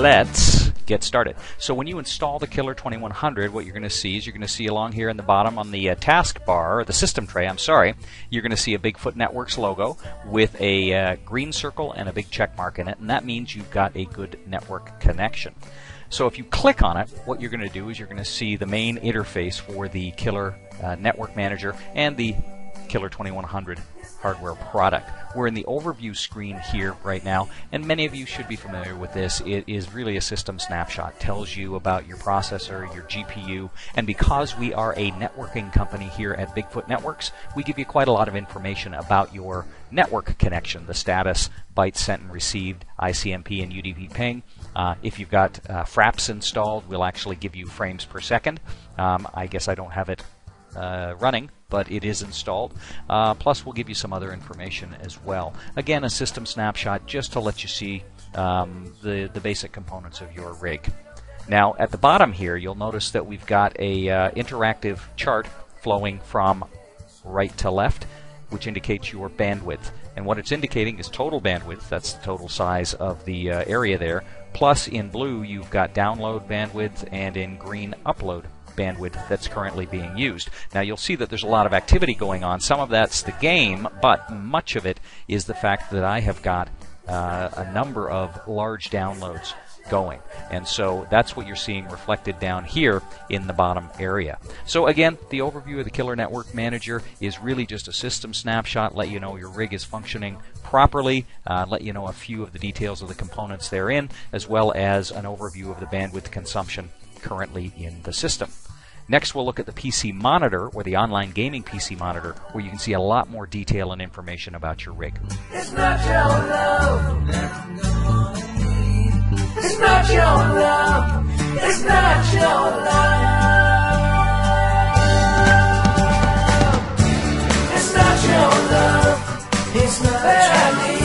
let's get started. So when you install the Killer 2100, what you're going to see is you're going to see along here in the bottom on the uh, taskbar, or the system tray, I'm sorry, you're going to see a Bigfoot Networks logo with a uh, green circle and a big check mark in it, and that means you've got a good network connection. So if you click on it, what you're going to do is you're going to see the main interface for the Killer uh, Network Manager and the Killer 2100 hardware product. We're in the overview screen here right now, and many of you should be familiar with this. It is really a system snapshot. tells you about your processor, your GPU, and because we are a networking company here at Bigfoot Networks, we give you quite a lot of information about your network connection, the status, bytes sent and received, ICMP and UDP ping. Uh, if you've got uh, Fraps installed, we'll actually give you frames per second. Um, I guess I don't have it uh, running, but it is installed. Uh, plus, we'll give you some other information as well. Again, a system snapshot just to let you see um, the, the basic components of your rig. Now, at the bottom here, you'll notice that we've got a uh, interactive chart flowing from right to left, which indicates your bandwidth. And what it's indicating is total bandwidth, that's the total size of the uh, area there, plus in blue you've got download bandwidth, and in green upload bandwidth that's currently being used. Now you'll see that there's a lot of activity going on. Some of that's the game, but much of it is the fact that I have got uh, a number of large downloads going. And so that's what you're seeing reflected down here in the bottom area. So again, the overview of the Killer Network Manager is really just a system snapshot, let you know your rig is functioning properly, uh, let you know a few of the details of the components therein, as well as an overview of the bandwidth consumption currently in the system. Next, we'll look at the PC monitor, or the online gaming PC monitor, where you can see a lot more detail and information about your rig. It's not your love. It's not your love. It's not your love. It's not your love. It's not.